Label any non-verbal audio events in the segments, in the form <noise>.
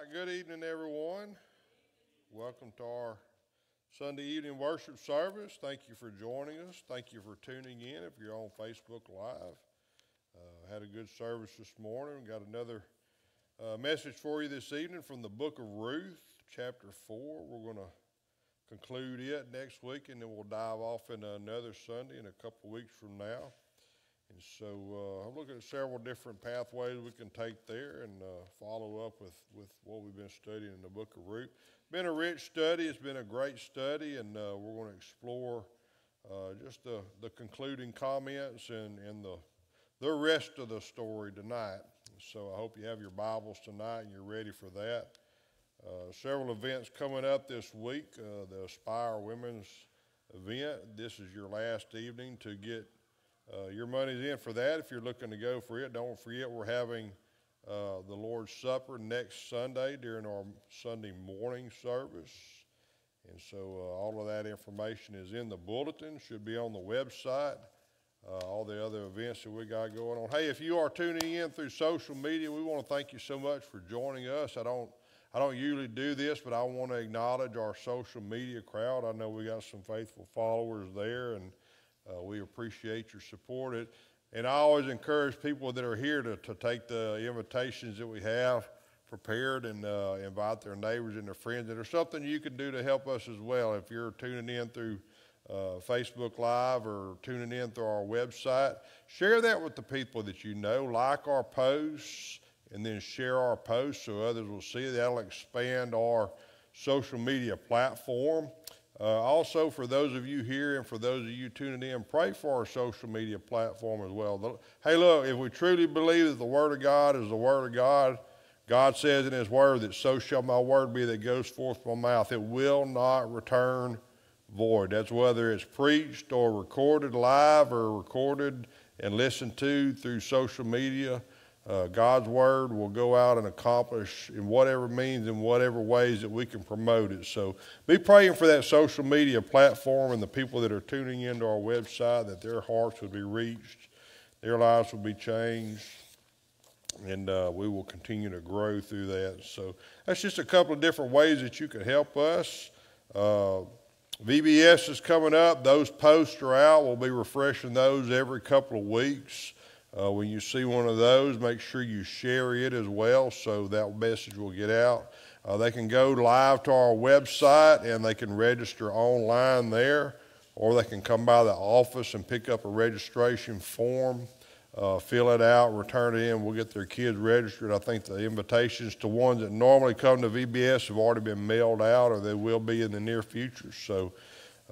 right, good evening, everyone. Welcome to our Sunday evening worship service. Thank you for joining us. Thank you for tuning in if you're on Facebook Live. Uh, had a good service this morning. Got another uh, message for you this evening from the book of Ruth, chapter 4. We're going to conclude it next week, and then we'll dive off into another Sunday in a couple weeks from now. And so uh, I'm looking at several different pathways we can take there and uh, follow up with, with what we've been studying in the book of Ruth. Been a rich study. It's been a great study, and uh, we're going to explore uh, just the, the concluding comments and, and the, the rest of the story tonight. So I hope you have your Bibles tonight and you're ready for that. Uh, several events coming up this week. Uh, the Aspire Women's event. This is your last evening to get uh, your money's in for that if you're looking to go for it. Don't forget, we're having uh, the Lord's Supper next Sunday during our Sunday morning service. And so uh, all of that information is in the bulletin, should be on the website. Uh, all the other events that we got going on. Hey, if you are tuning in through social media, we want to thank you so much for joining us. I don't I don't usually do this, but I want to acknowledge our social media crowd. I know we got some faithful followers there, and uh, we appreciate your support. It, and I always encourage people that are here to, to take the invitations that we have prepared and uh, invite their neighbors and their friends. And there's something you can do to help us as well. If you're tuning in through uh, Facebook Live or tuning in through our website, share that with the people that you know. Like our posts and then share our posts so others will see. That'll expand our social media platform. Uh, also, for those of you here and for those of you tuning in, pray for our social media platform as well. Hey, look, if we truly believe that the Word of God is the Word of God, God says in His Word that so shall my word be that goes forth from my mouth. It will not return void. That's whether it's preached or recorded live or recorded and listened to through social media uh, God's word will go out and accomplish in whatever means, in whatever ways that we can promote it. So be praying for that social media platform and the people that are tuning into our website that their hearts would be reached, their lives would be changed, and uh, we will continue to grow through that. So that's just a couple of different ways that you can help us. Uh, VBS is coming up. Those posts are out. We'll be refreshing those every couple of weeks. Uh, when you see one of those, make sure you share it as well so that message will get out. Uh, they can go live to our website and they can register online there, or they can come by the office and pick up a registration form, uh, fill it out, return it in. We'll get their kids registered. I think the invitations to ones that normally come to VBS have already been mailed out, or they will be in the near future. So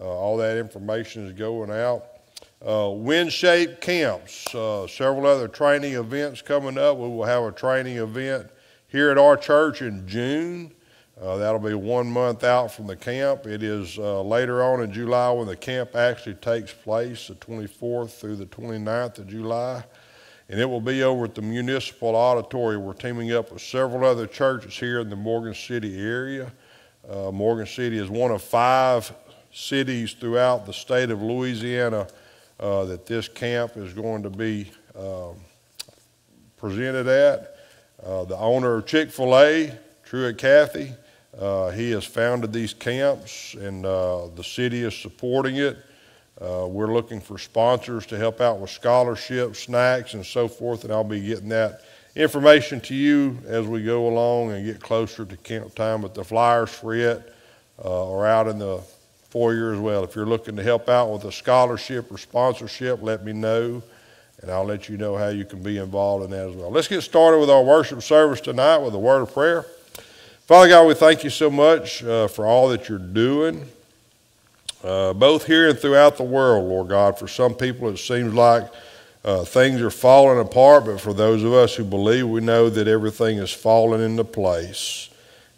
uh, all that information is going out. Uh, WinShape camps, uh, several other training events coming up. We will have a training event here at our church in June. Uh, that'll be one month out from the camp. It is uh, later on in July when the camp actually takes place, the 24th through the 29th of July. And it will be over at the Municipal Auditorium. We're teaming up with several other churches here in the Morgan City area. Uh, Morgan City is one of five cities throughout the state of Louisiana uh, that this camp is going to be um, presented at. Uh, the owner of Chick fil A, Truett Cathy, uh, he has founded these camps and uh, the city is supporting it. Uh, we're looking for sponsors to help out with scholarships, snacks, and so forth, and I'll be getting that information to you as we go along and get closer to camp time. But the flyers for it uh, are out in the foyer as well. If you're looking to help out with a scholarship or sponsorship, let me know, and I'll let you know how you can be involved in that as well. Let's get started with our worship service tonight with a word of prayer. Father God, we thank you so much uh, for all that you're doing, uh, both here and throughout the world, Lord God. For some people, it seems like uh, things are falling apart, but for those of us who believe, we know that everything is falling into place.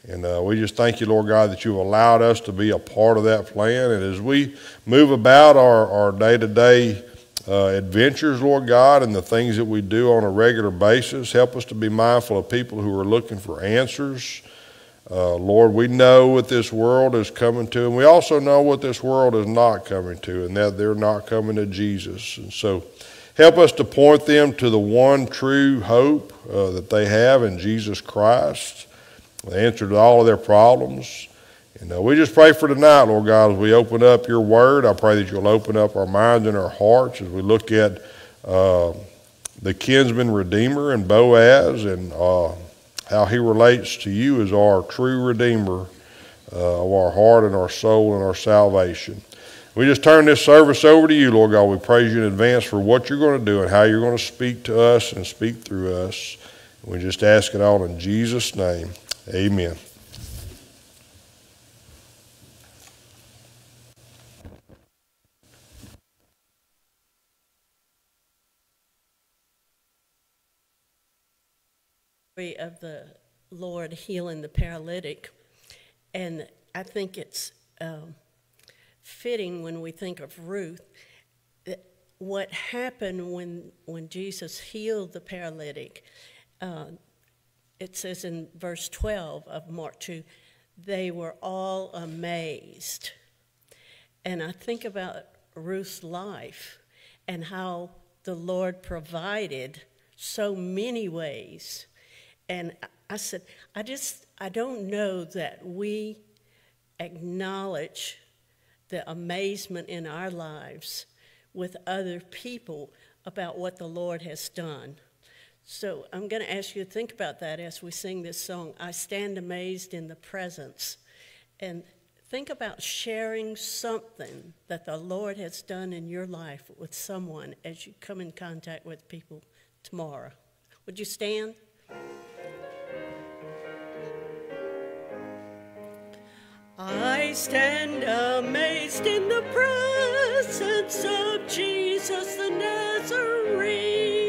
And uh, we just thank you, Lord God, that you've allowed us to be a part of that plan. And as we move about our day to day adventures, Lord God, and the things that we do on a regular basis, help us to be mindful of people who are looking for answers. Uh, Lord, we know what this world is coming to, and we also know what this world is not coming to, and that they're not coming to Jesus. And so help us to point them to the one true hope uh, that they have in Jesus Christ. The answer to all of their problems. And uh, we just pray for tonight, Lord God, as we open up your word. I pray that you'll open up our minds and our hearts as we look at uh, the kinsman redeemer and Boaz and uh, how he relates to you as our true redeemer uh, of our heart and our soul and our salvation. We just turn this service over to you, Lord God. We praise you in advance for what you're going to do and how you're going to speak to us and speak through us. We just ask it all in Jesus' name. Amen. of the Lord healing the paralytic. And I think it's um, fitting when we think of Ruth what happened when, when Jesus healed the paralytic. Uh, it says in verse 12 of Mark 2 they were all amazed. And I think about Ruth's life and how the Lord provided so many ways and I said, I just, I don't know that we acknowledge the amazement in our lives with other people about what the Lord has done. So I'm going to ask you to think about that as we sing this song, I Stand Amazed in the Presence. And think about sharing something that the Lord has done in your life with someone as you come in contact with people tomorrow. Would you stand? I stand amazed in the presence of Jesus the Nazarene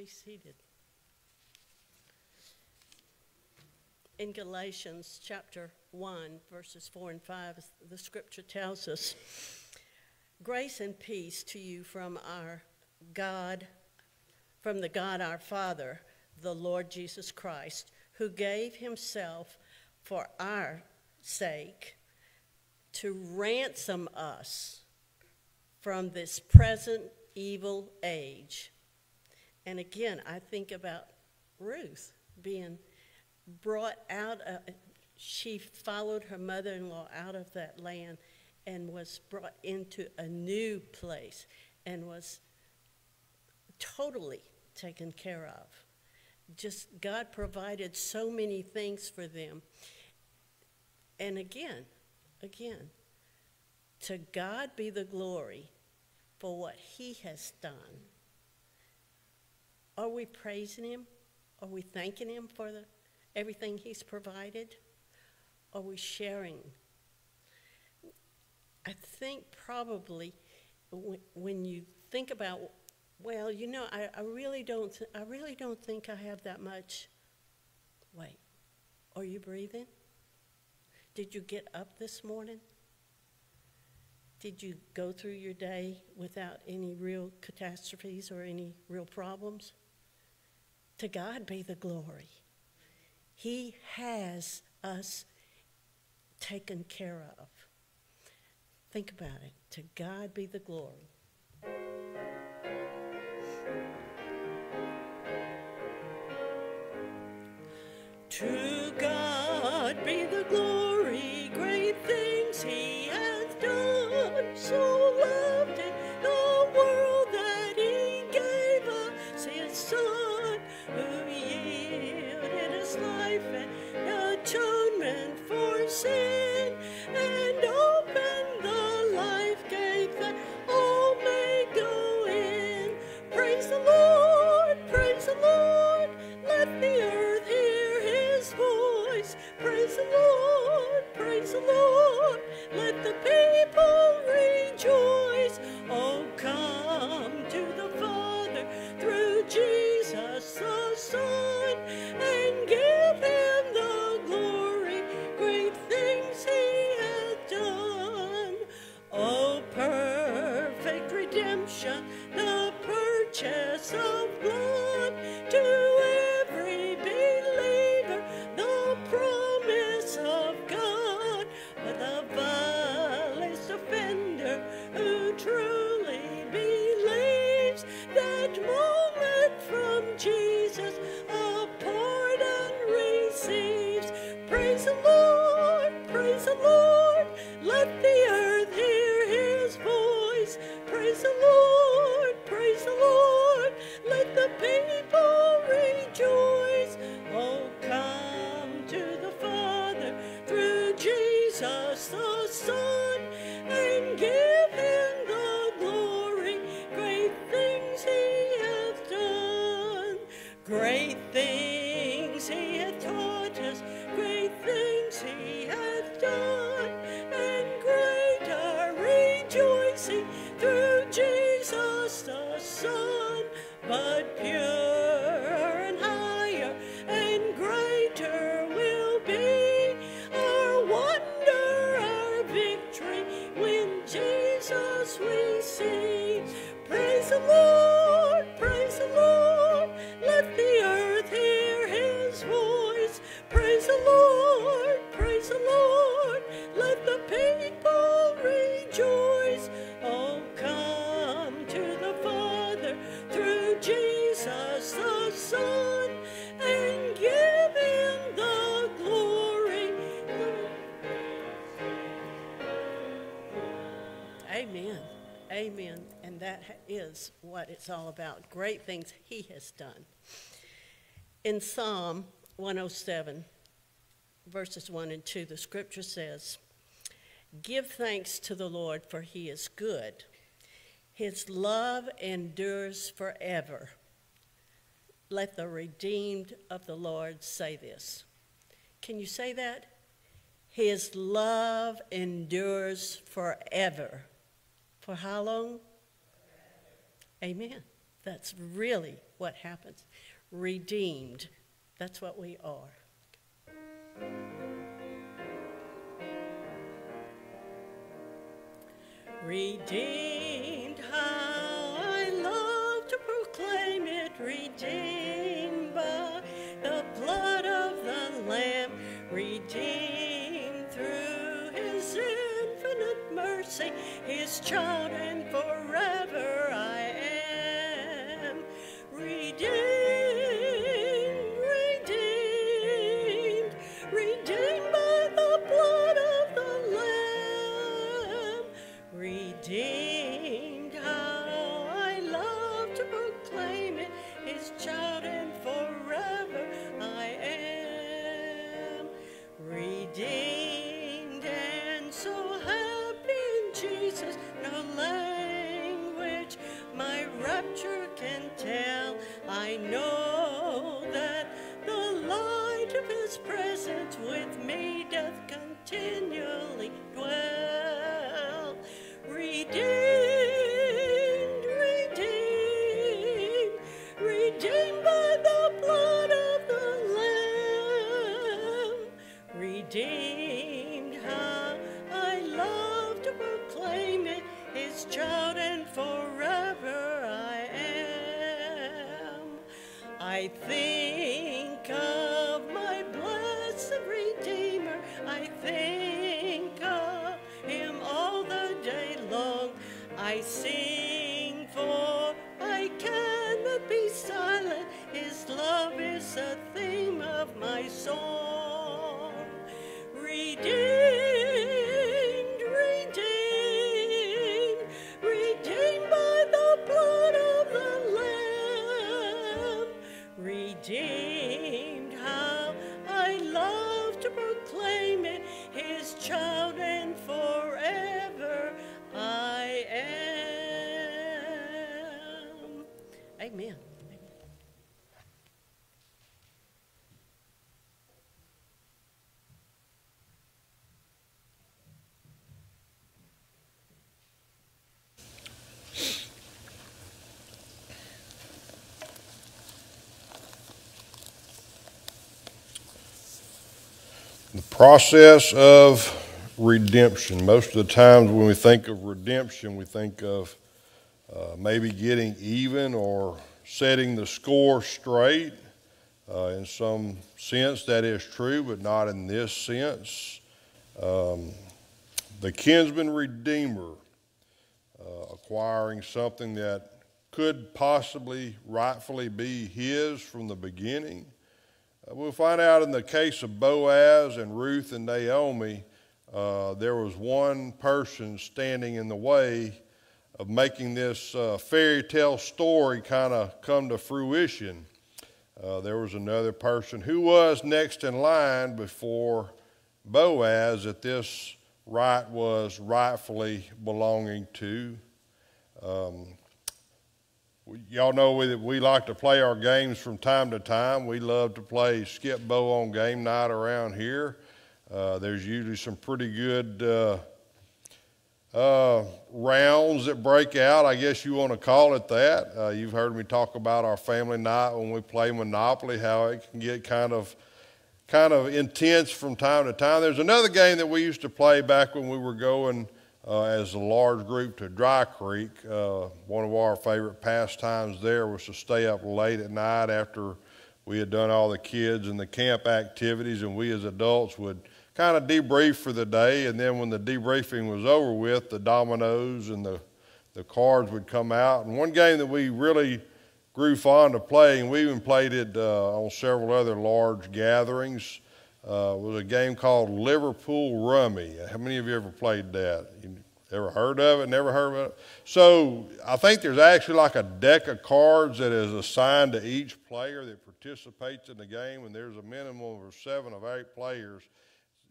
Be seated. In Galatians chapter 1, verses 4 and 5, the scripture tells us Grace and peace to you from our God, from the God our Father, the Lord Jesus Christ, who gave himself for our sake to ransom us from this present evil age. And again, I think about Ruth being brought out, of, she followed her mother in law out of that land and was brought into a new place and was totally taken care of. Just God provided so many things for them. And again, again, to God be the glory for what He has done. Are we praising Him? Are we thanking Him for the, everything He's provided? Are we sharing? I think probably when you think about, well, you know, I, I really don't, I really don't think I have that much. Wait, are you breathing? Did you get up this morning? Did you go through your day without any real catastrophes or any real problems? To God be the glory. He has us taken care of. Think about it. To God be the glory. To God. No. what it's all about. Great things he has done. In Psalm 107, verses 1 and 2, the scripture says, Give thanks to the Lord, for he is good. His love endures forever. Let the redeemed of the Lord say this. Can you say that? His love endures forever. For how long? Amen. That's really what happens. Redeemed. That's what we are. Redeemed, how I love to proclaim it. Redeemed by the blood of the Lamb. Redeemed through his infinite mercy, his child and continually dwell. Redeemed, redeemed, redeemed by the blood of the Lamb. Redeemed, how I love to proclaim it, his child and forever I am. I think I think of him all the day long. I sing for I cannot be silent. His love is the theme of my song. Process of redemption. Most of the times when we think of redemption, we think of uh, maybe getting even or setting the score straight. Uh, in some sense, that is true, but not in this sense. Um, the kinsman redeemer, uh, acquiring something that could possibly rightfully be his from the beginning. We'll find out in the case of Boaz and Ruth and Naomi, uh, there was one person standing in the way of making this uh, fairy tale story kind of come to fruition. Uh, there was another person who was next in line before Boaz that this right was rightfully belonging to. Um, y'all know that we like to play our games from time to time. We love to play Skip-Bo on game night around here. Uh, there's usually some pretty good uh, uh, rounds that break out. I guess you want to call it that. Uh, you've heard me talk about our family night when we play Monopoly, how it can get kind of kind of intense from time to time. There's another game that we used to play back when we were going uh, as a large group to Dry Creek. Uh, one of our favorite pastimes there was to stay up late at night after we had done all the kids and the camp activities, and we as adults would kind of debrief for the day. And then when the debriefing was over with, the dominoes and the, the cards would come out. And one game that we really grew fond of playing, we even played it uh, on several other large gatherings uh, was a game called Liverpool Rummy. How many of you ever played that? You ever heard of it? Never heard of it? So I think there's actually like a deck of cards that is assigned to each player that participates in the game, and there's a minimum of seven of eight players.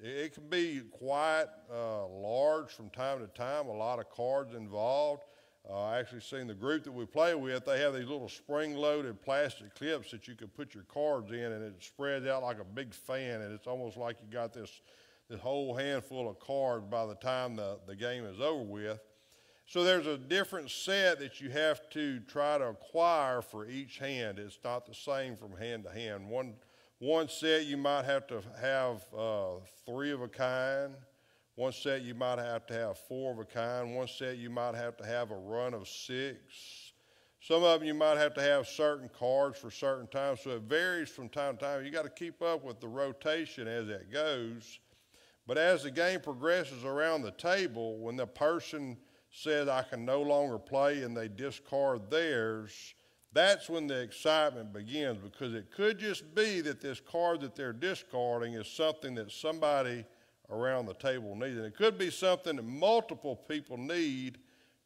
It can be quite uh, large from time to time, a lot of cards involved. Uh, I actually seen the group that we play with, they have these little spring-loaded plastic clips that you can put your cards in and it spreads out like a big fan and it's almost like you got this, this whole handful of cards by the time the, the game is over with. So there's a different set that you have to try to acquire for each hand. It's not the same from hand to hand. One, one set you might have to have uh, three of a kind. One set you might have to have four of a kind. One set you might have to have a run of six. Some of them you might have to have certain cards for certain times, so it varies from time to time. You got to keep up with the rotation as it goes. But as the game progresses around the table, when the person says, I can no longer play, and they discard theirs, that's when the excitement begins because it could just be that this card that they're discarding is something that somebody around the table need. And it could be something that multiple people need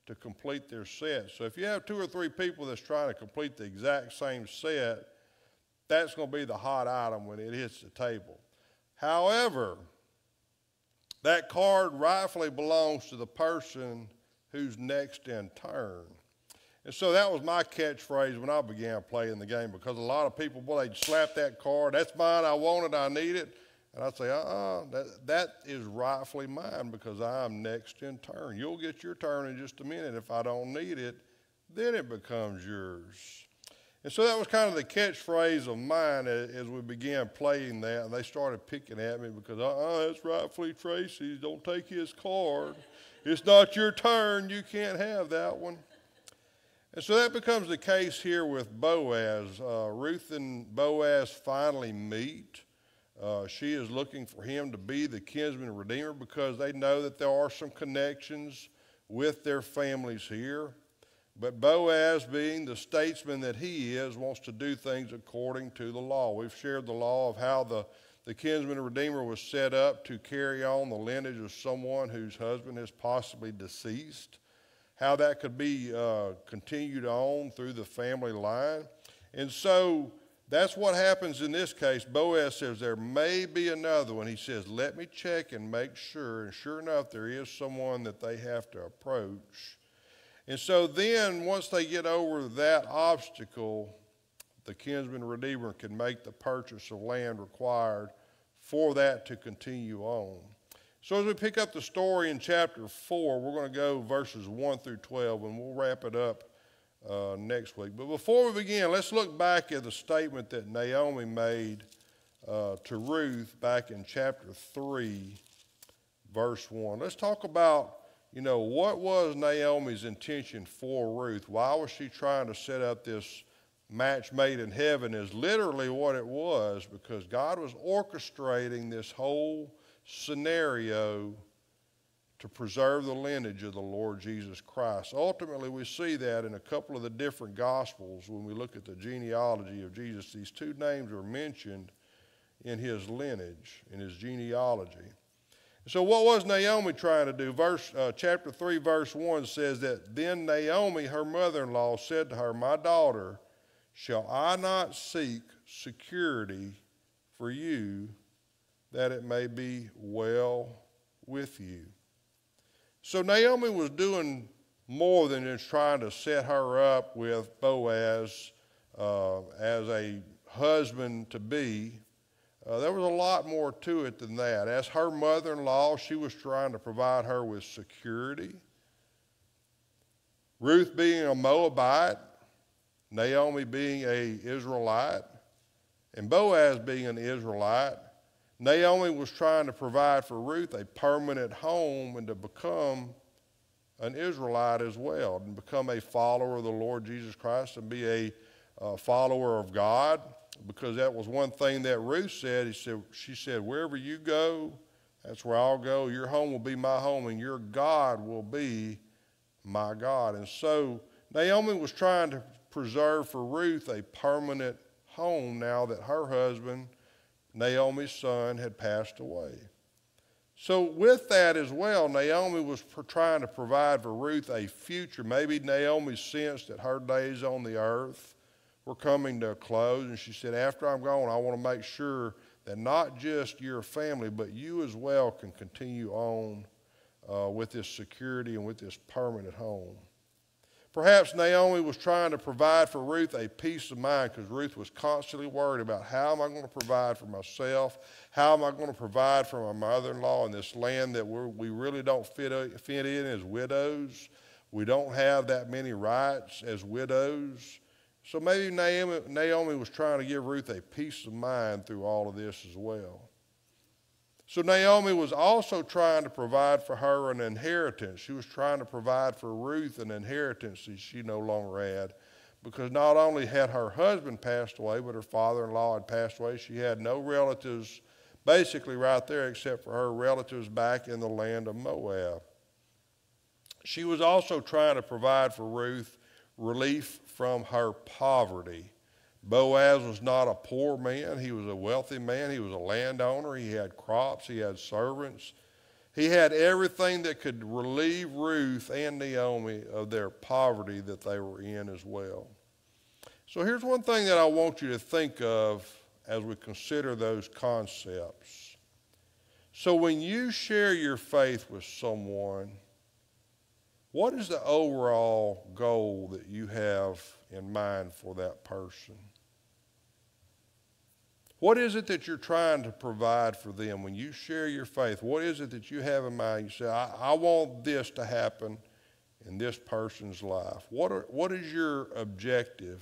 to complete their set. So if you have two or three people that's trying to complete the exact same set, that's going to be the hot item when it hits the table. However, that card rightfully belongs to the person who's next in turn. And so that was my catchphrase when I began playing the game because a lot of people, boy, they'd slap that card. That's mine. I want it. I need it. And I'd say, uh-uh, that, that is rightfully mine because I'm next in turn. You'll get your turn in just a minute. If I don't need it, then it becomes yours. And so that was kind of the catchphrase of mine as we began playing that. And they started picking at me because, uh-uh, that's rightfully Tracey's. Don't take his card. It's not your turn. You can't have that one. And so that becomes the case here with Boaz. Uh, Ruth and Boaz finally meet. Uh, she is looking for him to be the kinsman redeemer because they know that there are some connections with their families here. But Boaz, being the statesman that he is, wants to do things according to the law. We've shared the law of how the, the kinsman redeemer was set up to carry on the lineage of someone whose husband is possibly deceased how that could be uh, continued on through the family line. And so that's what happens in this case. Boaz says, There may be another one. He says, Let me check and make sure. And sure enough, there is someone that they have to approach. And so then, once they get over that obstacle, the kinsman redeemer can make the purchase of land required for that to continue on. So, as we pick up the story in chapter 4, we're going to go verses 1 through 12, and we'll wrap it up uh, next week. But before we begin, let's look back at the statement that Naomi made uh, to Ruth back in chapter 3, verse 1. Let's talk about, you know, what was Naomi's intention for Ruth? Why was she trying to set up this match made in heaven? Is literally what it was because God was orchestrating this whole scenario to preserve the lineage of the Lord Jesus Christ. Ultimately, we see that in a couple of the different Gospels when we look at the genealogy of Jesus. These two names are mentioned in his lineage, in his genealogy. So, what was Naomi trying to do? Verse, uh, chapter 3, verse 1 says that then Naomi, her mother in law, said to her, My daughter, shall I not seek security for you that it may be well with you. So Naomi was doing more than just trying to set her up with Boaz uh, as a husband to be. Uh, there was a lot more to it than that. As her mother in law, she was trying to provide her with security. Ruth being a Moabite, Naomi being a Israelite, and Boaz being an Israelite, Naomi was trying to provide for Ruth a permanent home and to become an Israelite as well, and become a follower of the Lord Jesus Christ and be a uh, follower of God. Because that was one thing that Ruth said. He said. She said, Wherever you go, that's where I'll go. Your home will be my home, and your God will be my God. And so Naomi was trying to preserve for Ruth a permanent home now that her husband Naomi's son had passed away. So, with that as well, Naomi was trying to provide for Ruth a future. Maybe Naomi sensed that her days on the earth were coming to a close, and she said, After I'm gone, I want to make sure that not just your family, but you as well can continue on uh, with this security and with this permanent home. Perhaps Naomi was trying to provide for Ruth a peace of mind because Ruth was constantly worried about how am I going to provide for myself? How am I going to provide for my mother in law in this land that we really don't fit, uh, fit in as widows? We don't have that many rights as widows. So maybe Naomi, Naomi was trying to give Ruth a peace of mind through all of this as well. So Naomi was also trying to provide for her an inheritance. She was trying to provide for Ruth an inheritance that she no longer had because not only had her husband passed away, but her father in law had passed away. She had no relatives basically right there except for her relatives back in the land of Moab. She was also trying to provide for Ruth relief from her poverty. Boaz was not a poor man. He was a wealthy man. He was a landowner. He had crops. He had servants. He had everything that could relieve Ruth and Naomi of their poverty that they were in as well. So here's one thing that I want you to think of as we consider those concepts. So when you share your faith with someone, what is the overall goal that you have in mind for that person? What is it that you're trying to provide for them when you share your faith? What is it that you have in mind? You say, I, I want this to happen in this person's life. What, are, what is your objective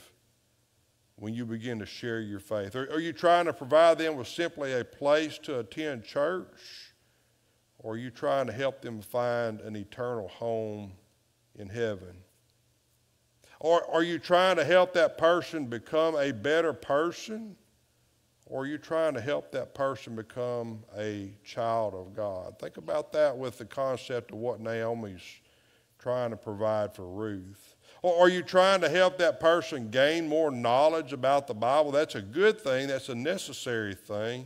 when you begin to share your faith? Are, are you trying to provide them with simply a place to attend church? Or are you trying to help them find an eternal home in heaven? Or are you trying to help that person become a better person? Or are you trying to help that person become a child of God? Think about that with the concept of what Naomi's trying to provide for Ruth. Or are you trying to help that person gain more knowledge about the Bible? That's a good thing, that's a necessary thing.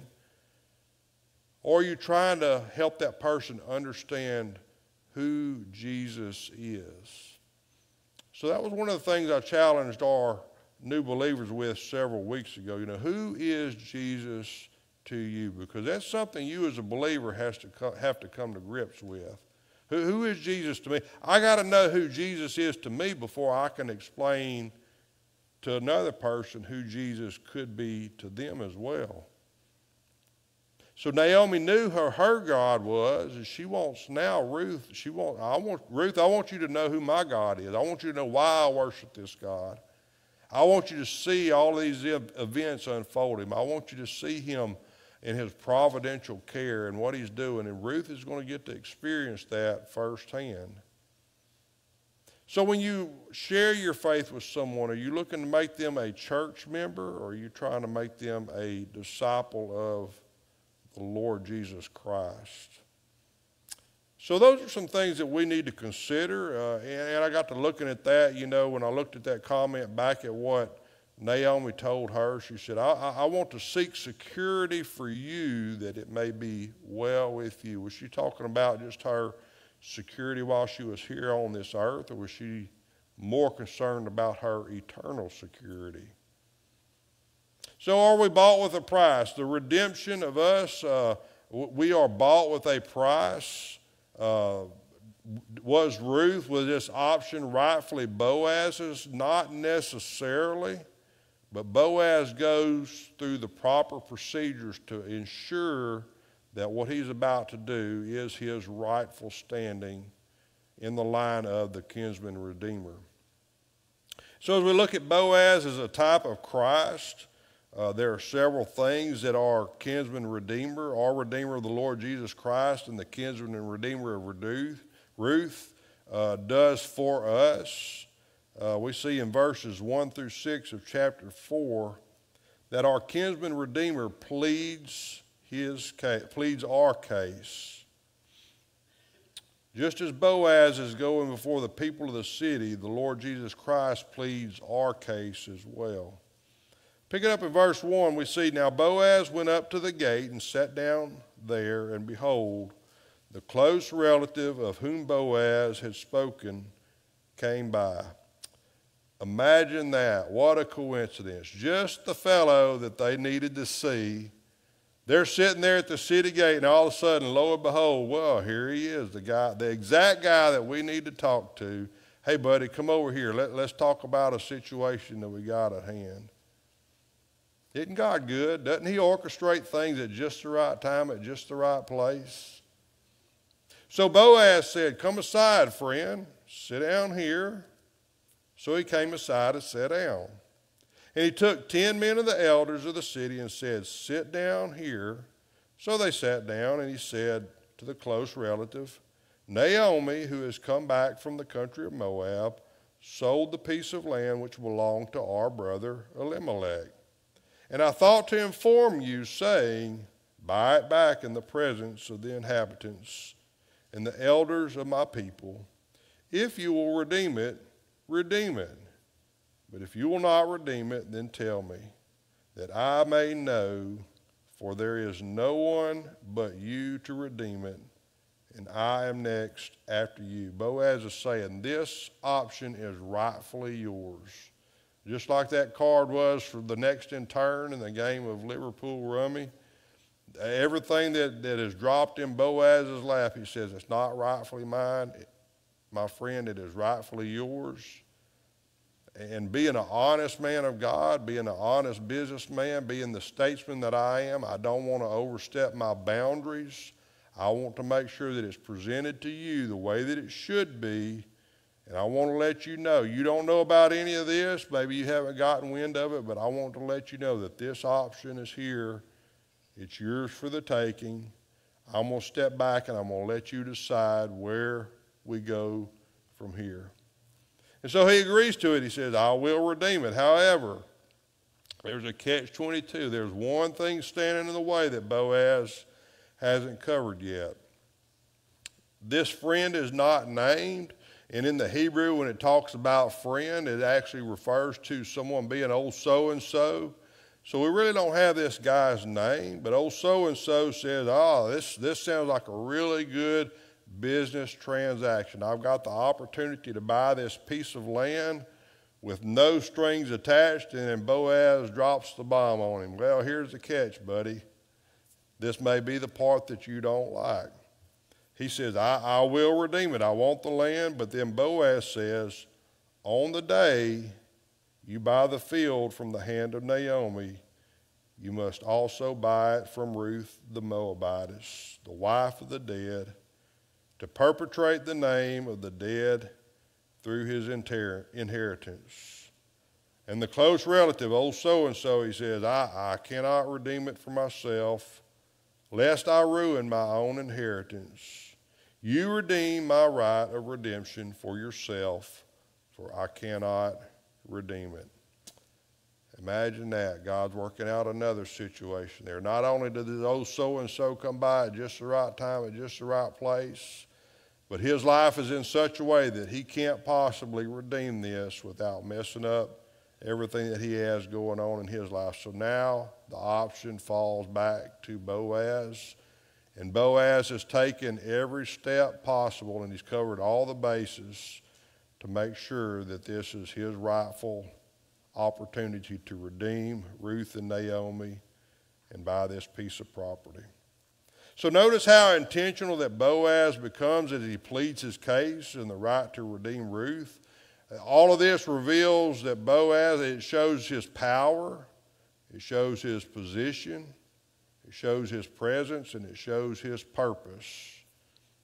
Or are you trying to help that person understand who Jesus is? So that was one of the things I challenged our new believers with several weeks ago. You know, who is Jesus to you? Because that's something you as a believer has to co- have to come to grips with. Who, who is Jesus to me? I got to know who Jesus is to me before I can explain to another person who Jesus could be to them as well. So Naomi knew who her God was, and she wants now Ruth. She want I want Ruth. I want you to know who my God is. I want you to know why I worship this God. I want you to see all these events unfolding. I want you to see Him in His providential care and what He's doing. And Ruth is going to get to experience that firsthand. So when you share your faith with someone, are you looking to make them a church member, or are you trying to make them a disciple of the Lord Jesus Christ. So those are some things that we need to consider. Uh, and, and, I got to looking at that, you know, when I looked at that comment back at what Naomi told her, she said, I, I, I want to seek security for you that it may be well with you. Was she talking about just her security while she was here on this earth, or was she more concerned about her eternal security? So are we bought with a price? The redemption of us, uh, we are bought with a price. Uh, was Ruth, was this option rightfully Boaz's? Not necessarily. But Boaz goes through the proper procedures to ensure that what he's about to do is his rightful standing in the line of the kinsman redeemer. So as we look at Boaz as a type of Christ, uh, there are several things that our kinsman redeemer, our redeemer of the Lord Jesus Christ, and the kinsman and redeemer of Ruth uh, does for us. Uh, we see in verses 1 through 6 of chapter 4 that our kinsman redeemer pleads his pleads our case. Just as Boaz is going before the people of the city, the Lord Jesus Christ pleads our case as well. Picking up in verse 1, we see now Boaz went up to the gate and sat down there, and behold, the close relative of whom Boaz had spoken came by. Imagine that. What a coincidence. Just the fellow that they needed to see. They're sitting there at the city gate, and all of a sudden, lo and behold, well, here he is, the guy, the exact guy that we need to talk to. Hey, buddy, come over here. Let, let's talk about a situation that we got at hand. Isn't God good? Doesn't He orchestrate things at just the right time, at just the right place? So Boaz said, Come aside, friend, sit down here. So he came aside and sat down. And he took ten men of the elders of the city and said, Sit down here. So they sat down, and he said to the close relative, Naomi, who has come back from the country of Moab, sold the piece of land which belonged to our brother Elimelech. And I thought to inform you, saying, Buy it back in the presence of the inhabitants and the elders of my people. If you will redeem it, redeem it. But if you will not redeem it, then tell me, that I may know, for there is no one but you to redeem it, and I am next after you. Boaz is saying, This option is rightfully yours. Just like that card was for the next in turn in the game of Liverpool Rummy. Everything that, that is dropped in Boaz's lap, he says, it's not rightfully mine. My friend, it is rightfully yours. And being an honest man of God, being an honest businessman, being the statesman that I am, I don't want to overstep my boundaries. I want to make sure that it's presented to you the way that it should be and I want to let you know, you don't know about any of this, maybe you haven't gotten wind of it, but I want to let you know that this option is here. It's yours for the taking. I'm going to step back and I'm going to let you decide where we go from here. And so he agrees to it. He says, I will redeem it. However, there's a catch 22. There's one thing standing in the way that Boaz hasn't covered yet. This friend is not named, and in the Hebrew, when it talks about friend, it actually refers to someone being old so and so. So we really don't have this guy's name, but old so and so says, Oh, this, this sounds like a really good business transaction. I've got the opportunity to buy this piece of land with no strings attached, and then Boaz drops the bomb on him. Well, here's the catch, buddy. This may be the part that you don't like. He says, I, I will redeem it. I want the land. But then Boaz says, On the day you buy the field from the hand of Naomi, you must also buy it from Ruth the Moabitess, the wife of the dead, to perpetrate the name of the dead through his inheritance. And the close relative, old so and so, he says, I, I cannot redeem it for myself, lest I ruin my own inheritance. You redeem my right of redemption for yourself, for I cannot redeem it. Imagine that. God's working out another situation there. Not only did the old so and so come by at just the right time, at just the right place, but his life is in such a way that he can't possibly redeem this without messing up everything that he has going on in his life. So now the option falls back to Boaz. And Boaz has taken every step possible and he's covered all the bases to make sure that this is his rightful opportunity to redeem Ruth and Naomi and buy this piece of property. So notice how intentional that Boaz becomes as he pleads his case and the right to redeem Ruth. All of this reveals that Boaz, it shows his power, it shows his position, it shows his presence, and it shows his purpose.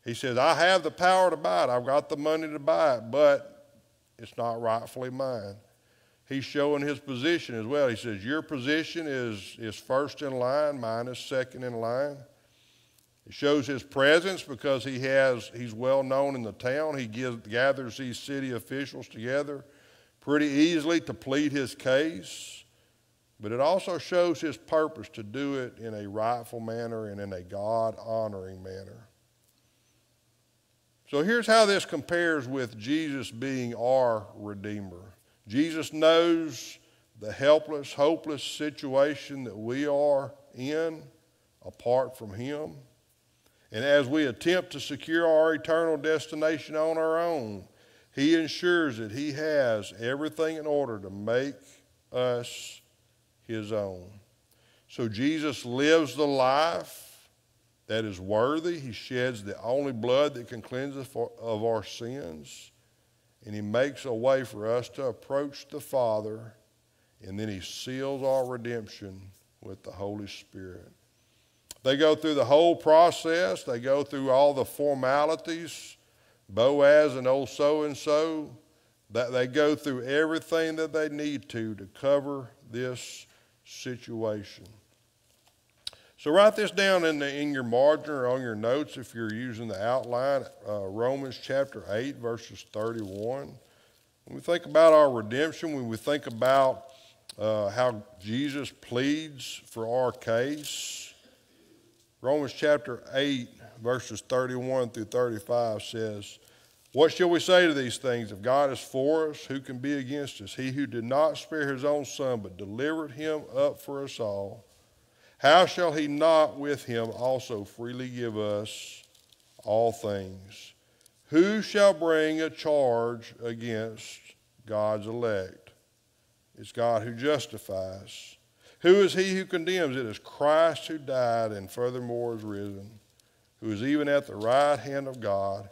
He says, I have the power to buy it, I've got the money to buy it, but it's not rightfully mine. He's showing his position as well. He says, Your position is, is first in line, mine is second in line. It shows his presence because he has, he's well known in the town. He gives, gathers these city officials together pretty easily to plead his case. But it also shows his purpose to do it in a rightful manner and in a God honoring manner. So here's how this compares with Jesus being our Redeemer. Jesus knows the helpless, hopeless situation that we are in apart from Him. And as we attempt to secure our eternal destination on our own, He ensures that He has everything in order to make us His own. So Jesus lives the life that is worthy. He sheds the only blood that can cleanse us of our sins. And He makes a way for us to approach the Father. And then He seals our redemption with the Holy Spirit. They go through the whole process, they go through all the formalities. Boaz and old so and so, that they go through everything that they need to to cover this situation. So write this down in, the, in your margin or on your notes if you're using the outline. Uh, Romans chapter 8, verses 31. When we think about our redemption, when we think about uh, how Jesus pleads for our case, Romans chapter 8, verses 31 through 35 says, What shall we say to these things? If God is for us, who can be against us? He who did not spare his own son, but delivered him up for us all, how shall he not with him also freely give us all things? Who shall bring a charge against God's elect? It's God who justifies. Who is he who condemns? It is Christ who died and furthermore is risen, who is even at the right hand of God,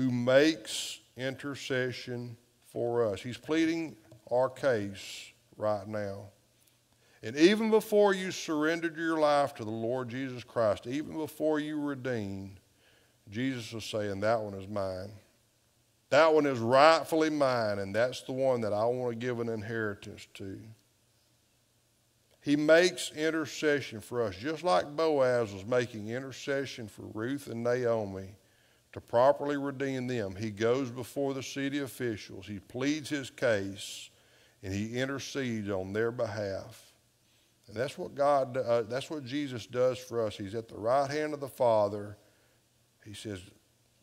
who makes intercession for us. He's pleading our case right now. And even before you surrendered your life to the Lord Jesus Christ, even before you were redeemed, Jesus was saying, That one is mine. That one is rightfully mine, and that's the one that I want to give an inheritance to. He makes intercession for us, just like Boaz was making intercession for Ruth and Naomi to properly redeem them, he goes before the city officials, he pleads his case, and he intercedes on their behalf. And that's what God, uh, that's what Jesus does for us. He's at the right hand of the Father. He says,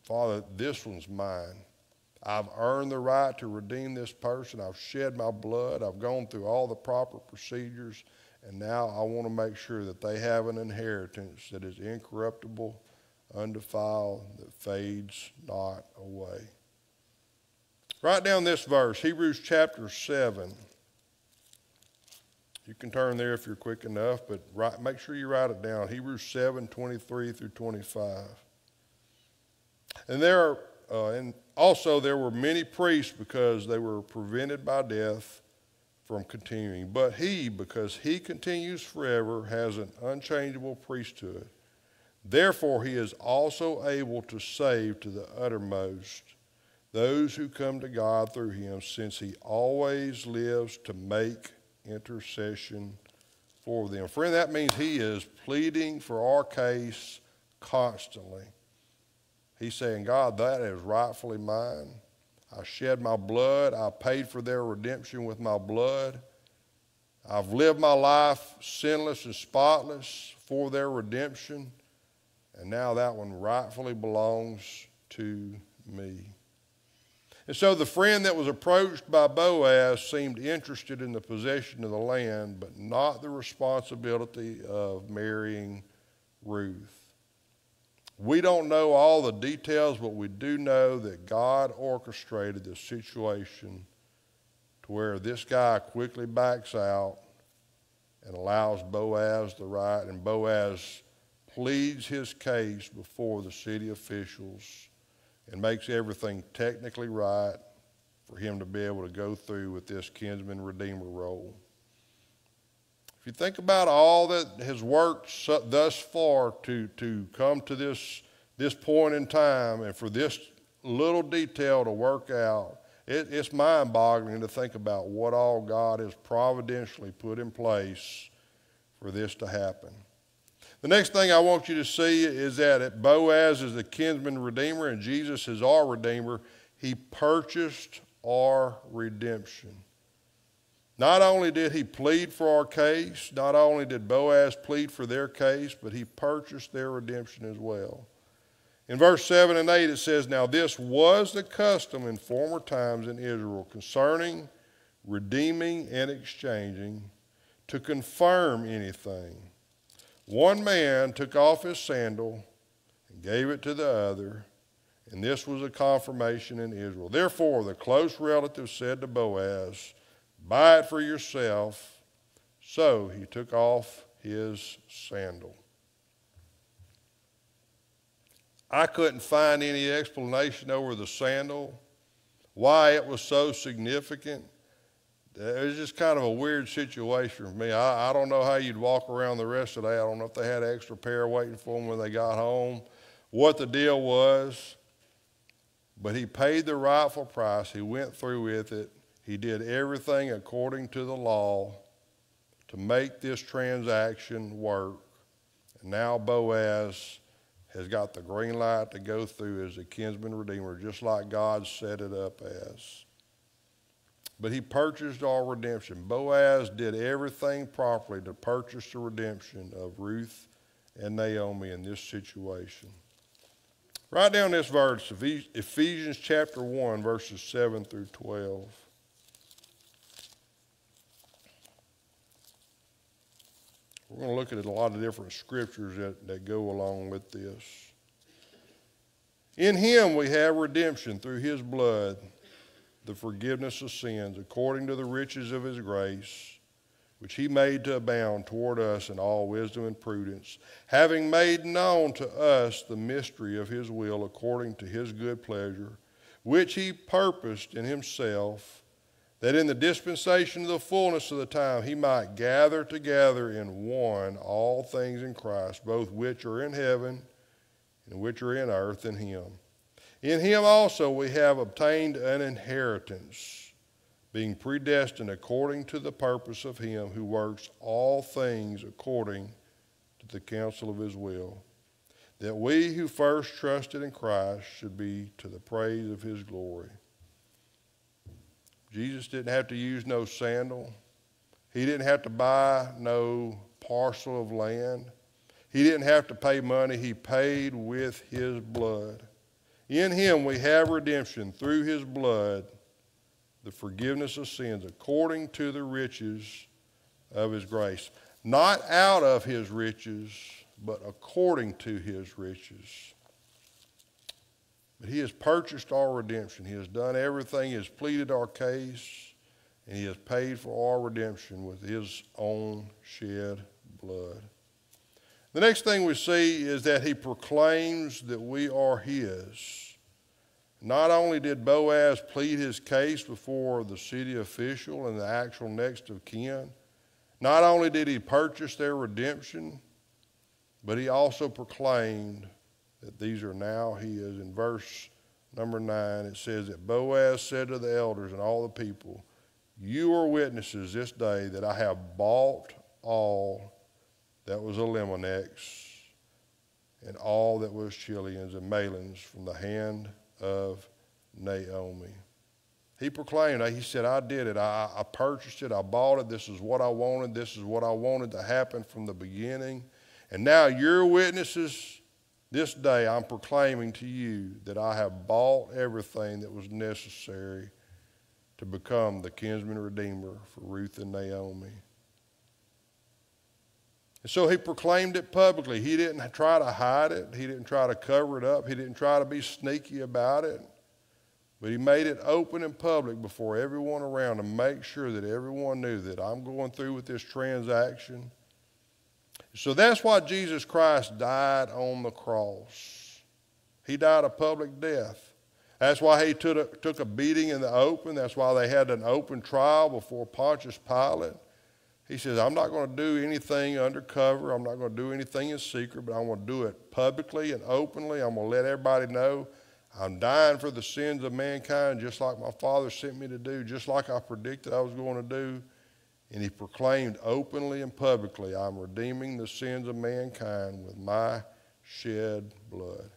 Father, this one's mine. I've earned the right to redeem this person. I've shed my blood. I've gone through all the proper procedures. And now I want to make sure that they have an inheritance that is incorruptible, undefiled, that fades not away. Write down this verse, Hebrews chapter 7. You can turn there if you're quick enough, but write, make sure you write it down. Hebrews 7 23 through 25. And there are, uh, and also there were many priests because they were prevented by death from continuing. But he, because he continues forever, has an unchangeable priesthood. Therefore, he is also able to save to the uttermost those who come to God through him, since he always lives to make intercession for them. Friend, that means he is pleading for our case constantly. He's saying, God, that is rightfully mine. I shed my blood. I paid for their redemption with my blood. I've lived my life sinless and spotless for their redemption. And now that one rightfully belongs to me. And so the friend that was approached by Boaz seemed interested in the possession of the land, but not the responsibility of marrying Ruth. We don't know all the details, but we do know that God orchestrated the situation to where this guy quickly backs out and allows Boaz the right, and Boaz pleads his case before the city officials and makes everything technically right for him to be able to go through with this kinsman redeemer role If you think about all that has worked thus far to, to come to this, this point in time and for this little detail to work out, it, it's mind boggling to think about what all God has providentially put in place for this to happen. The next thing I want you to see is that Boaz is the kinsman redeemer and Jesus is our redeemer. He purchased our redemption. Not only did he plead for our case, not only did Boaz plead for their case, but he purchased their redemption as well. In verse 7 and 8, it says, Now this was the custom in former times in Israel concerning redeeming and exchanging to confirm anything. One man took off his sandal and gave it to the other, and this was a confirmation in Israel. Therefore, the close relative said to Boaz, Buy it for yourself. So he took off his sandal. I couldn't find any explanation over the sandal, why it was so significant. It was just kind of a weird situation for me. I, I don't know how you'd walk around the rest of the day. I don't know if they had an extra pair waiting for them when they got home, what the deal was. But he paid the rightful price. He went through with it. He did everything according to the law to make this transaction work. And now Boaz has got the green light to go through as a kinsman redeemer, just like God set it up as. But he purchased our redemption. Boaz did everything properly to purchase the redemption of Ruth and Naomi in this situation. Write down this verse, Ephesians chapter 1, verses 7 through 12. We're going to look at a lot of different scriptures that, that go along with this. In him we have redemption through his blood, the forgiveness of sins, according to the riches of his grace, which he made to abound toward us in all wisdom and prudence, having made known to us the mystery of his will according to his good pleasure, which he purposed in himself that in the dispensation of the fullness of the time he might gather together in one all things in Christ, both which are in heaven and which are in earth in him. In him also we have obtained an inheritance, being predestined according to the purpose of him who works all things according to the counsel of his will that we who first trusted in Christ should be to the praise of his glory. Jesus didn't have to use no sandal. He didn't have to buy no parcel of land. He didn't have to pay money. He paid with his blood. In him we have redemption through his blood, the forgiveness of sins according to the riches of his grace. Not out of his riches, but according to his riches. But he has purchased our redemption. He has done everything. He has pleaded our case, and he has paid for our redemption with his own shed blood. The next thing we see is that he proclaims that we are his. Not only did Boaz plead his case before the city official and the actual next of kin, not only did he purchase their redemption, but he also proclaimed that these are now his. In verse number 9, it says that Boaz said to the elders and all the people, You are witnesses this day that I have bought all that was Elimelech's and all that was Chilion's and Mahlon's from the hand of Naomi. He proclaimed, he said, I did it. I, I purchased it. I bought it. This is what I wanted. This is what I wanted to happen from the beginning. And now you're witnesses. This day I'm proclaiming to you that I have bought everything that was necessary to become the kinsman redeemer for Ruth and Naomi. And so he proclaimed it publicly. He didn't try to hide it, he didn't try to cover it up, he didn't try to be sneaky about it. But he made it open and public before everyone around to make sure that everyone knew that I'm going through with this transaction. So that's why Jesus Christ died on the cross. He died a public death. That's why he took a, took a beating in the open. That's why they had an open trial before Pontius Pilate. He says, I'm not going to do anything undercover. I'm not going to do anything in secret, but I'm going to do it publicly and openly. I'm going to let everybody know I'm dying for the sins of mankind, just like my Father sent me to do, just like I predicted I was going to do. And he proclaimed openly and publicly, I'm redeeming the sins of mankind with my shed blood.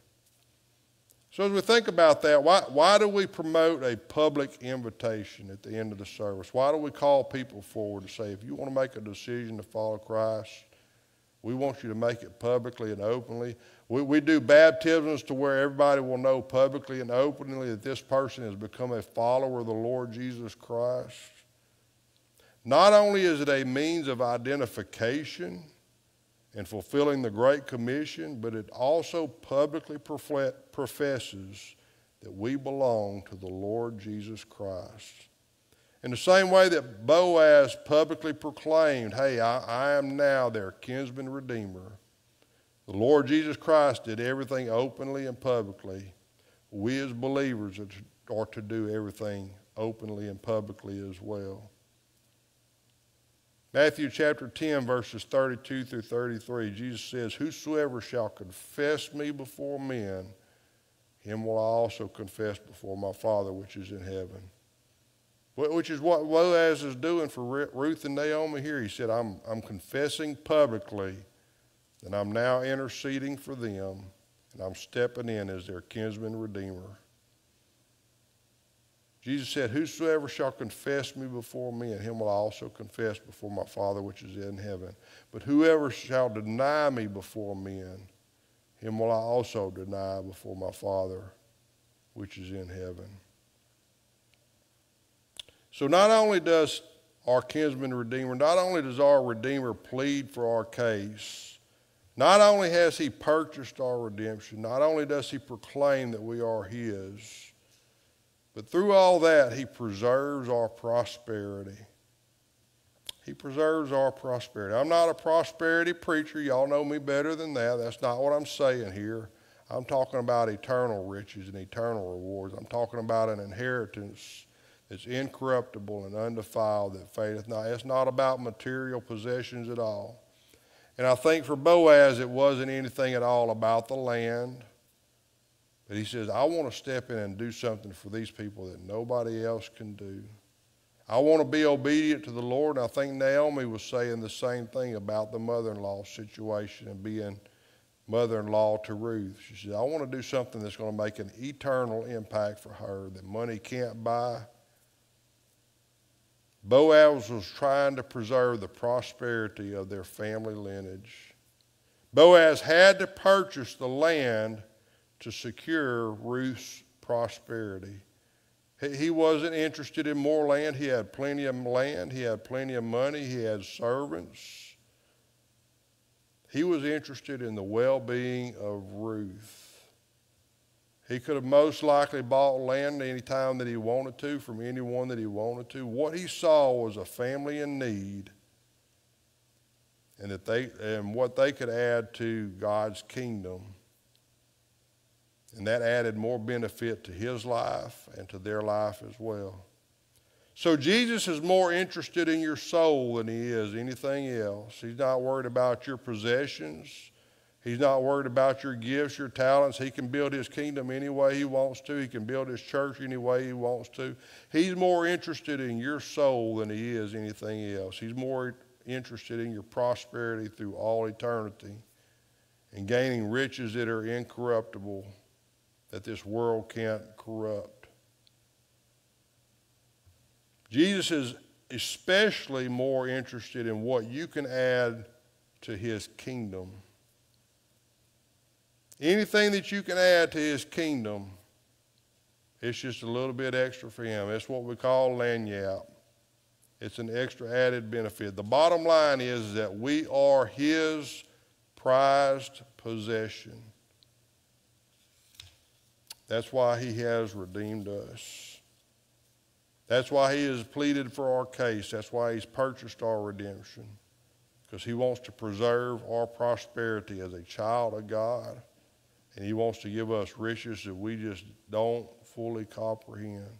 So, as we think about that, why, why do we promote a public invitation at the end of the service? Why do we call people forward to say, if you want to make a decision to follow Christ, we want you to make it publicly and openly. We, we do baptisms to where everybody will know publicly and openly that this person has become a follower of the Lord Jesus Christ. Not only is it a means of identification and fulfilling the Great Commission, but it also publicly professes that we belong to the Lord Jesus Christ. In the same way that Boaz publicly proclaimed, Hey, I, I, am now their kinsman redeemer, the Lord Jesus Christ did everything openly and publicly. We as believers are to do everything openly and publicly as well. Matthew chapter 10, verses 32 through 33, Jesus says, Whosoever shall confess me before men, him will I also confess before my Father which is in heaven which is what Boaz is doing for Ruth and Naomi here. He said, I'm, I'm confessing publicly that I'm now interceding for them, and I'm stepping in as their kinsman redeemer. Jesus said, Whosoever shall confess me before men, him will I also confess before my Father which is in heaven. But whoever shall deny me before men, him will I also deny before my Father which is in heaven. So not only does our kinsman redeemer, not only does our redeemer plead for our case, not only has he purchased our redemption, not only does he proclaim that we are his, but through all that, he preserves our prosperity. He preserves our prosperity. I'm not a prosperity preacher. Y'all know me better than that. That's not what I'm saying here. I'm talking about eternal riches and eternal rewards. I'm talking about an inheritance that's incorruptible and undefiled that fadeth not. It's not about material possessions at all. And I think for Boaz, it wasn't anything at all about the land. But he says, I want to step in and do something for these people that nobody else can do. I want to be obedient to the Lord. And I think Naomi was saying the same thing about the mother in law situation and being mother in law to Ruth. She said, I want to do something that's going to make an eternal impact for her that money can't buy. Boaz was trying to preserve the prosperity of their family lineage. Boaz had to purchase the land to secure Ruth's prosperity. He wasn't interested in more land. He had plenty of land. He had plenty of money. He had servants. He was interested in the well being of Ruth. He could have most likely bought land any time that he wanted to from anyone that he wanted to. What he saw was a family in need and that they and what they could add to God's kingdom. And that added more benefit to his life and to their life as well. So Jesus is more interested in your soul than he is anything else. He's not worried about your possessions. He's not worried about your gifts, your talents. He can build his kingdom any way he wants to. He can build his church any way he wants to. He's more interested in your soul than he is anything else. He's more interested in your prosperity through all eternity and gaining riches that are incorruptible, that this world can't corrupt. Jesus is especially more interested in what you can add to his kingdom Anything that you can add to his kingdom, it's just a little bit extra for him. It's what we call lagniappe. It's an extra added benefit. The bottom line is that we are his prized possession. That's why he has redeemed us. That's why he has pleaded for our case. That's why he's purchased our redemption. Because he wants to preserve our prosperity as a child of God and He wants to give us riches that we just don't fully comprehend.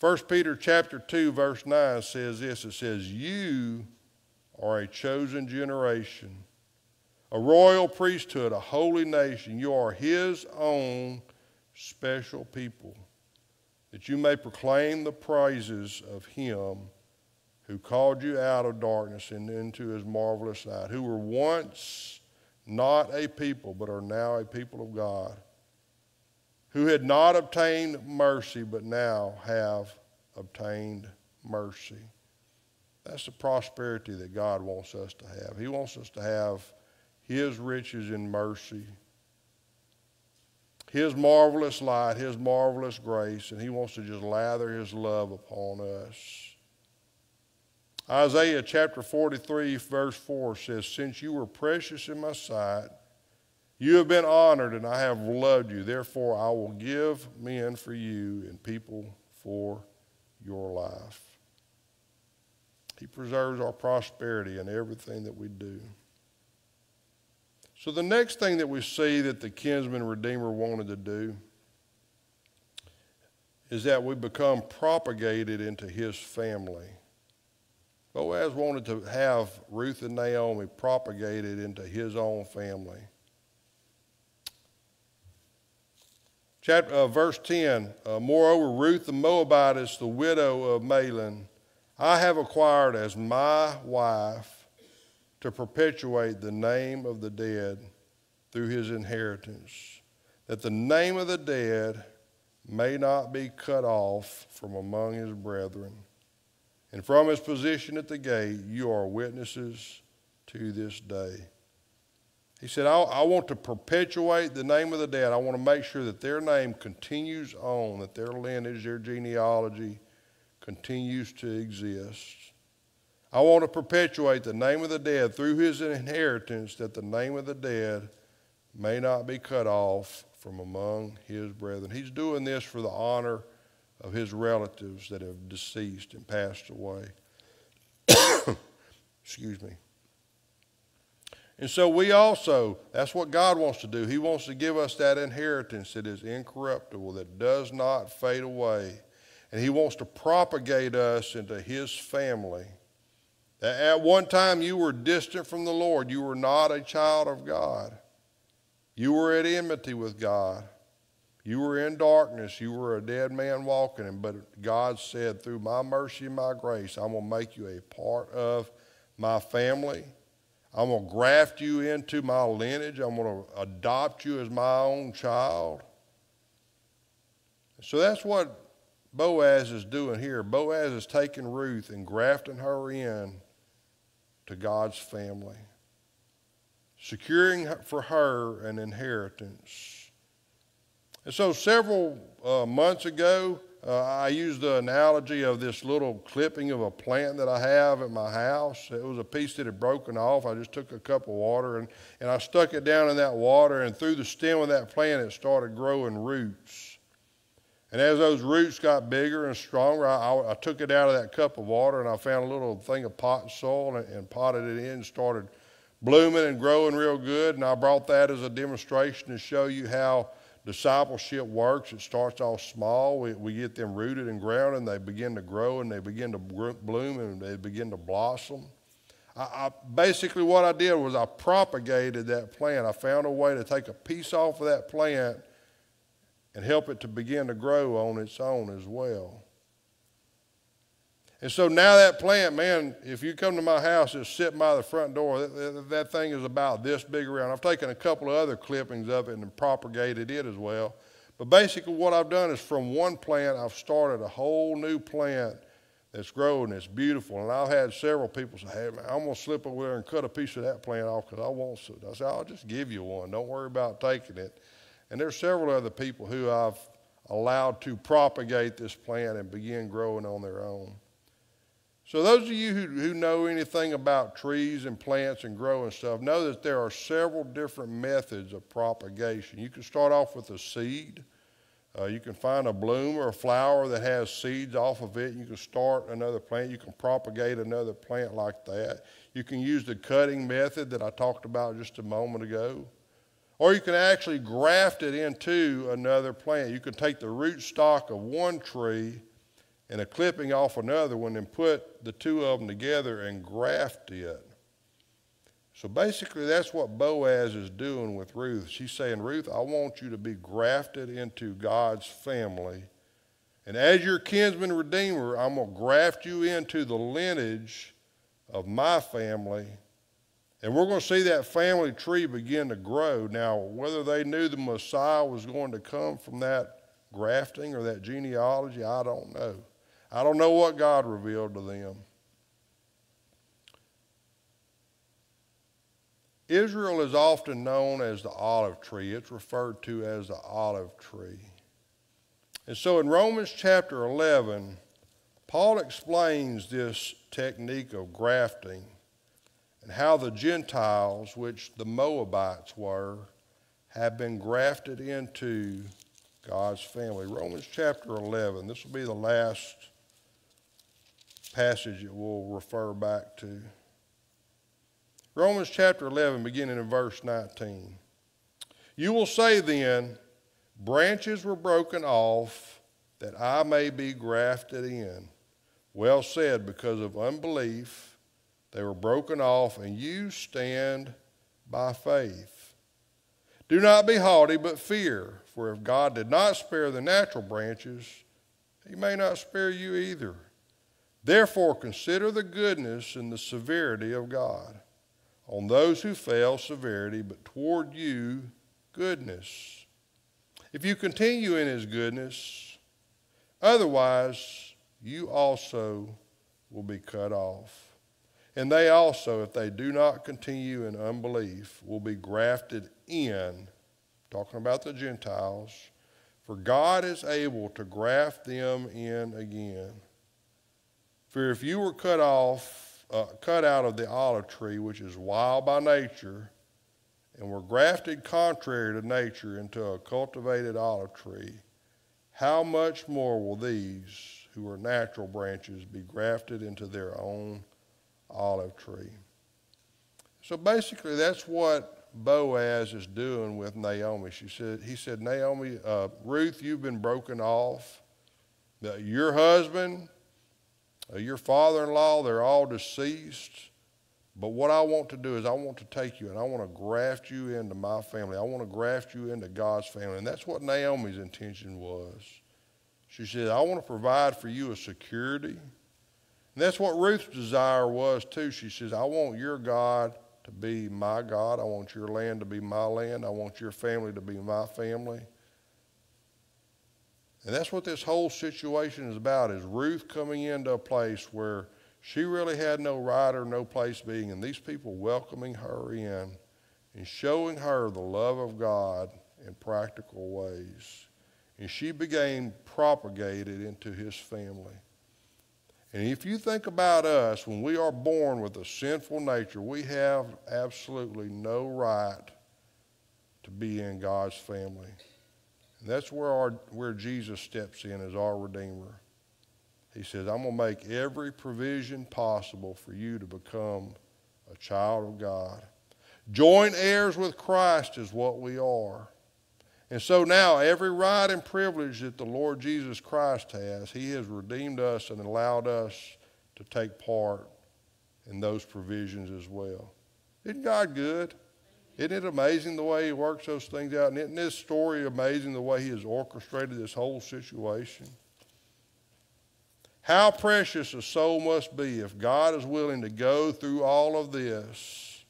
1 Peter chapter 2 verse 9 says this it says you are a chosen generation a royal priesthood a holy nation you are his own special people that you may proclaim the praises of him who called you out of darkness and into his marvelous light who were once not a people, but are now a people of God, who had not obtained mercy, but now have obtained mercy. That's the prosperity that God wants us to have. He wants us to have His riches in mercy, His marvelous light, His marvelous grace, and He wants to just lather His love upon us. Isaiah chapter 43, verse 4 says, Since you were precious in my sight, you have been honored, and I have loved you. Therefore, I will give men for you and people for your life. He preserves our prosperity in everything that we do. So, the next thing that we see that the kinsman redeemer wanted to do is that we become propagated into his family. Boaz wanted to have Ruth and Naomi propagated into his own family. Chapter, uh, verse 10 uh, Moreover, Ruth the Moabitess, the widow of Mahlon, I have acquired as my wife to perpetuate the name of the dead through his inheritance, that the name of the dead may not be cut off from among his brethren. And from his position at the gate, you are witnesses to this day. He said, I, I, want to perpetuate the name of the dead. I want to make sure that their name continues on, that their lineage, their genealogy continues to exist. I want to perpetuate the name of the dead through his inheritance, that the name of the dead may not be cut off from among his brethren. He's doing this for the honor of his relatives that have deceased and passed away. <coughs> Excuse me. And so we also, that's what God wants to do. He wants to give us that inheritance that is incorruptible, that does not fade away. And He wants to propagate us into His family. At one time, you were distant from the Lord. You were not a child of God. You were at enmity with God. You were in darkness. You were a dead man walking. But God said, through my mercy and my grace, I'm going to make you a part of my family. I'm going to graft you into my lineage. I'm going to adopt you as my own child. So that's what Boaz is doing here. Boaz is taking Ruth and grafting her in to God's family, securing for her an inheritance. And so, several uh, months ago, uh, I used the analogy of this little clipping of a plant that I have at my house. It was a piece that had broken off. I just took a cup of water and, and I stuck it down in that water, and through the stem of that plant, it started growing roots. And as those roots got bigger and stronger, I, I, took it out of that cup of water and I found a little thing of pot soil and, and potted it in and started blooming and growing real good. And I brought that as a demonstration to show you how discipleship works. It starts off small. We, we get them rooted and grounded, and they begin to grow and they begin to bloom and they begin to blossom. I, I, basically, what I did was I propagated that plant. I found a way to take a piece off of that plant and help it to begin to grow on its own as well. And so now that plant, man, if you come to my house, it's sitting by the front door. That, that, that, thing is about this big around. I've taken a couple of other clippings of it and propagated it as well. But basically, what I've done is from one plant, I've started a whole new plant that's growing. It's beautiful. And I've had several people say, hey, man, I'm going to slip over there and cut a piece of that plant off because I want to. I said, I'll just give you one. Don't worry about taking it. And there's several other people who I've allowed to propagate this plant and begin growing on their own. So those of you who, who know anything about trees and plants and growing stuff know that there are several different methods of propagation. You can start off with a seed. Uh, you can find a bloom or a flower that has seeds off of it. You can start another plant. You can propagate another plant like that. You can use the cutting method that I talked about just a moment ago. Or you can actually graft it into another plant. You can take the root stock of one tree and a clipping off another one and put the two of them together and graft it. So basically, that's what Boaz is doing with Ruth. She's saying, Ruth, I want you to be grafted into God's family. And as your kinsman redeemer, I'm going to graft you into the lineage of my family and we're going to see that family tree begin to grow. Now, whether they knew the Messiah was going to come from that grafting or that genealogy, I don't know. I don't know what God revealed to them. Israel is often known as the olive tree. It's referred to as the olive tree. And so in Romans chapter 11, Paul explains this technique of grafting and how the Gentiles, which the Moabites were, have been grafted into God's family. Romans chapter 11, this will be the last passage that we'll refer back to. Romans chapter 11, beginning in verse 19. You will say then, branches were broken off that I may be grafted in. Well said, because of unbelief they were broken off, and you stand by faith. Do not be haughty, but fear, for if God did not spare the natural branches, he may not spare you either. Therefore, consider the goodness and the severity of God. On those who fell, severity, but toward you, goodness. If you continue in his goodness, otherwise you also will be cut off. And they also, if they do not continue in unbelief, will be grafted in, talking about the Gentiles, for God is able to graft them in again. For if you were cut off, uh, cut out of the olive tree, which is wild by nature, and were grafted contrary to nature into a cultivated olive tree, how much more will these, who are natural branches, be grafted into their own olive tree. So basically, that's what Boaz is doing with Naomi. She said, he said, Naomi, uh, Ruth, you've been broken off. Your husband, uh, your father-in-law, they're all deceased. But what I want to do is I want to take you and I want to graft you into my family. I want to graft you into God's family. And that's what Naomi's intention was. She said, I want to provide for you a security. And that's what Ruth's desire was too. She says, I want your God to be my God. I want your land to be my land. I want your family to be my family. And that's what this whole situation is about is Ruth coming into a place where she really had no right or no place being, and these people welcoming her in and showing her the love of God in practical ways. And she became propagated into his family. And if you think about us, when we are born with a sinful nature, we have absolutely no right to be in God's family. And that's where, our, where Jesus steps in as our Redeemer. He says, I'm going to make every provision possible for you to become a child of God. Joint heirs with Christ is what we are. And so now, every right and privilege that the Lord Jesus Christ has, He has redeemed us and allowed us to take part in those provisions as well. Isn't God good? Isn't it amazing the way He works those things out? And isn't this story amazing the way He has orchestrated this whole situation? How precious a soul must be if God is willing to go through all of this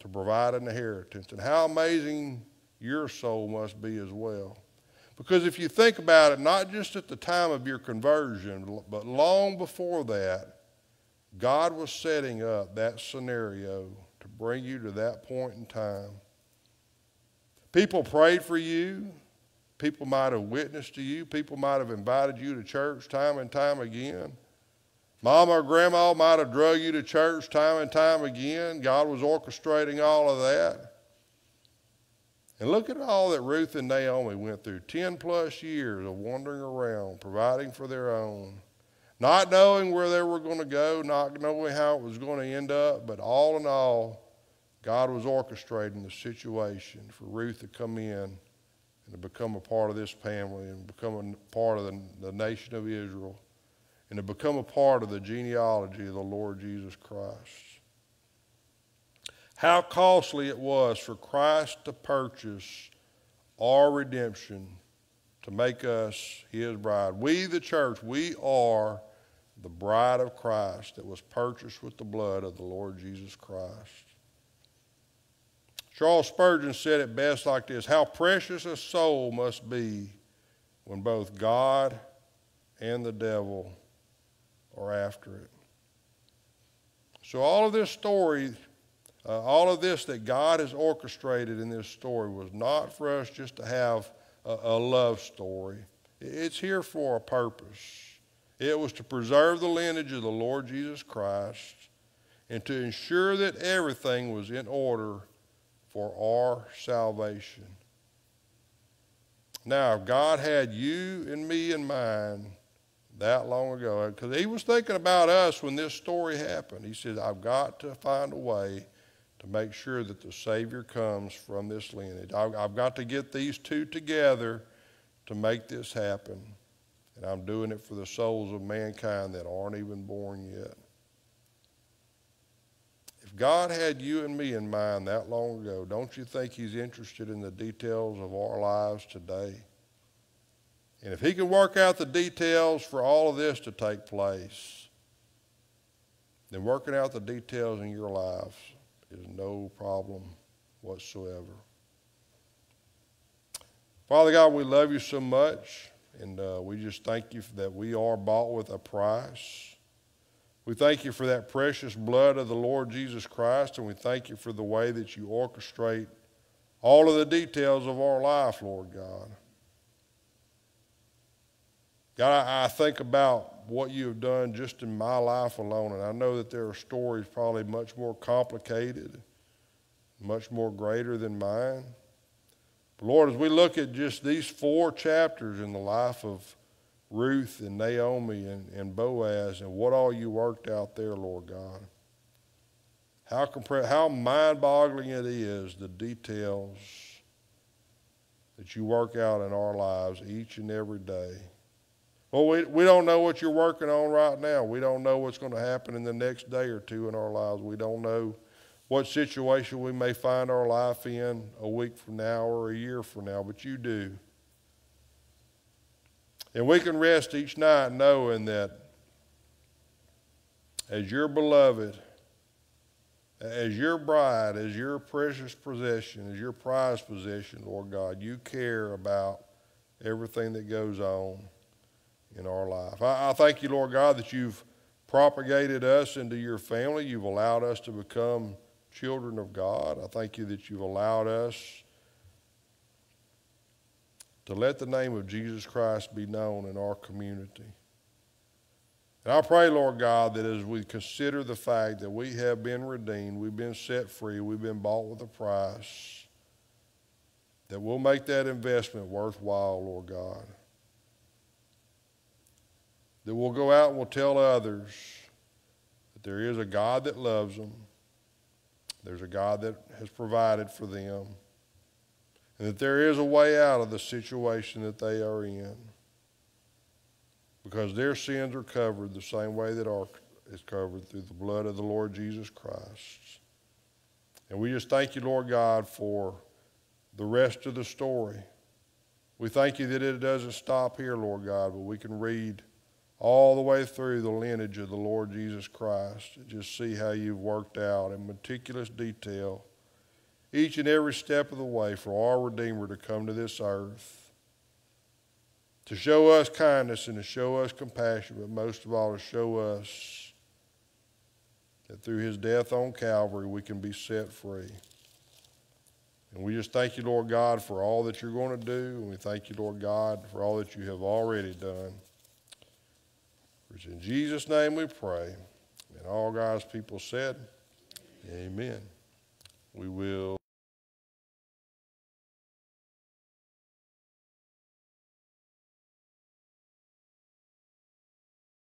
to provide an inheritance. And how amazing your soul must be as well. Because if you think about it, not just at the time of your conversion, but long before that, God was setting up that scenario to bring you to that point in time. People prayed for you. People might have witnessed to you. People might have invited you to church time and time again. Mom or grandma might have drug you to church time and time again. God was orchestrating all of that. And look at all that Ruth and Naomi went through. 10 plus years of wandering around, providing for their own, not knowing where they were going to go, not knowing how it was going to end up, but all in all, God was orchestrating the situation for Ruth to come in and to become a part of this family and become a part of the, the nation of Israel and to become a part of the genealogy of the Lord Jesus Christ how costly it was for Christ to purchase our redemption to make us his bride. We, the church, we are the bride of Christ that was purchased with the blood of the Lord Jesus Christ. Charles Spurgeon said it best like this How precious a soul must be when both God and the devil are after it. So, all of this story uh, all of this that God has orchestrated in this story was not for us just to have a, a love story. It's here for a purpose. It was to preserve the lineage of the Lord Jesus Christ and to ensure that everything was in order for our salvation. Now, if God had you and me in mind that long ago, because He was thinking about us when this story happened, He said, I've got to find a way to make sure that the Savior comes from this lineage. I've got to get these two together to make this happen. And I'm doing it for the souls of mankind that aren't even born yet. If God had you and me in mind that long ago, don't you think He's interested in the details of our lives today? And if He can work out the details for all of this to take place, then working out the details in your lives is no problem whatsoever. Father God, we love you so much, and uh, we just thank you that we are bought with a price. We thank you for that precious blood of the Lord Jesus Christ, and we thank you for the way that you orchestrate all of the details of our life, Lord God. God, I, I think about what you have done just in my life alone, and I know that there are stories probably much more complicated, much more greater than mine. But Lord, as we look at just these four chapters in the life of Ruth and Naomi and, and Boaz and what all you worked out there, Lord God, how, compre- how mind boggling it is the details that you work out in our lives each and every day. Well, we, we don't know what you're working on right now. We don't know what's going to happen in the next day or two in our lives. We don't know what situation we may find our life in a week from now or a year from now, but you do. And we can rest each night knowing that as your beloved, as your bride, as your precious possession, as your prized possession, Lord God, you care about everything that goes on in our life. I, I thank you, Lord God, that you've propagated us into your family. You've allowed us to become children of God. I thank you that you've allowed us to let the name of Jesus Christ be known in our community. And I pray, Lord God, that as we consider the fact that we have been redeemed, we've been set free, we've been bought with a price, that we'll make that investment worthwhile, Lord God. That we'll go out and we'll tell others that there is a God that loves them, there's a God that has provided for them, and that there is a way out of the situation that they are in because their sins are covered the same way that our is covered through the blood of the Lord Jesus Christ. And we just thank you, Lord God, for the rest of the story. We thank you that it doesn't stop here, Lord God, but we can read all the way through the lineage of the Lord Jesus Christ just see how you've worked out in meticulous detail each and every step of the way for our Redeemer to come to this earth to show us kindness and to show us compassion, but most of all to show us that through his death on Calvary we can be set free. And we just thank you, Lord God, for all that you're going to do, and we thank you, Lord God, for all that you have already done. It's in Jesus' name we pray. And all God's people said, Amen. We will.